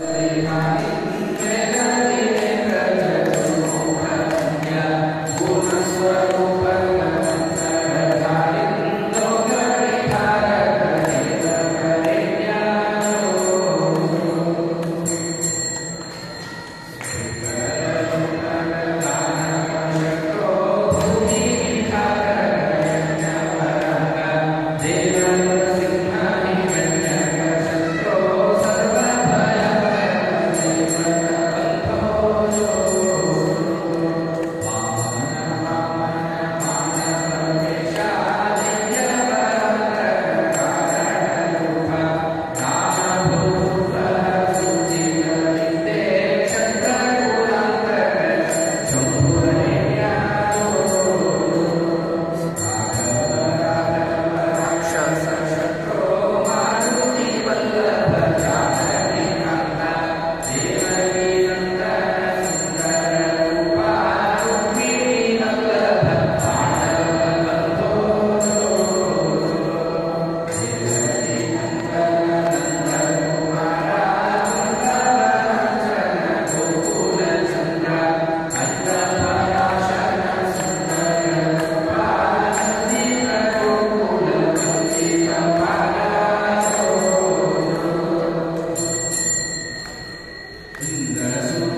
Amen. Jesús